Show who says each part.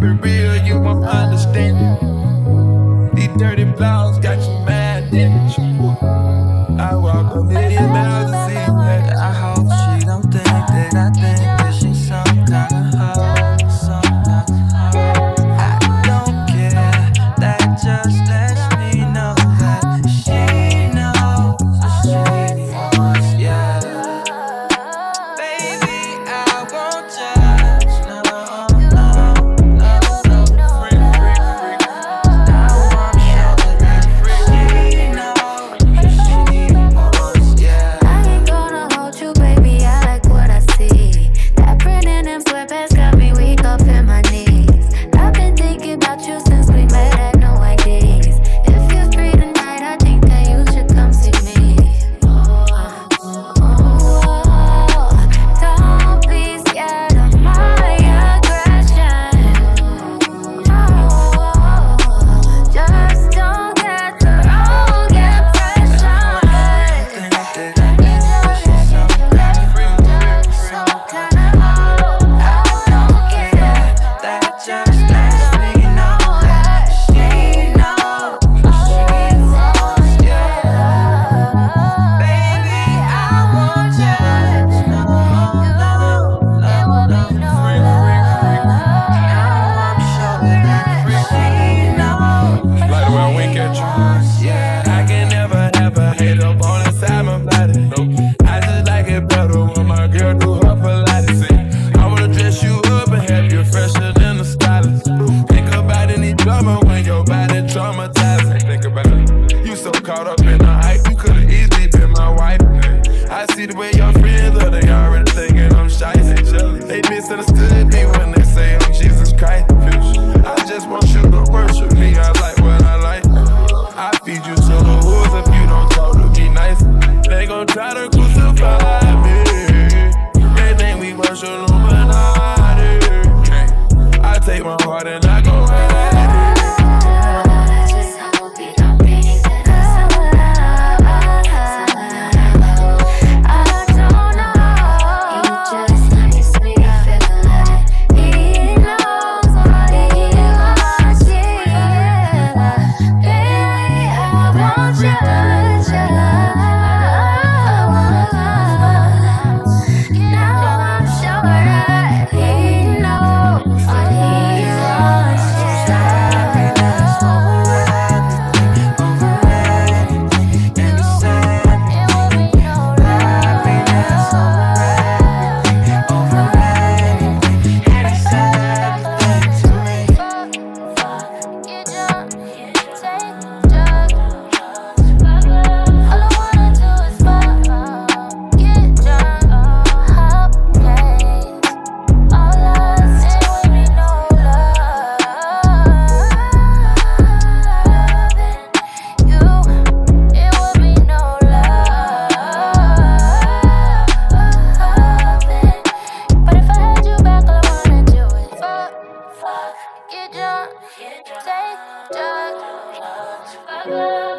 Speaker 1: Be real, you won't understand. These dirty blows got you mad, didn't you? misunderstood me.
Speaker 2: Russia. get drunk, get drunk, take drugs, fuck.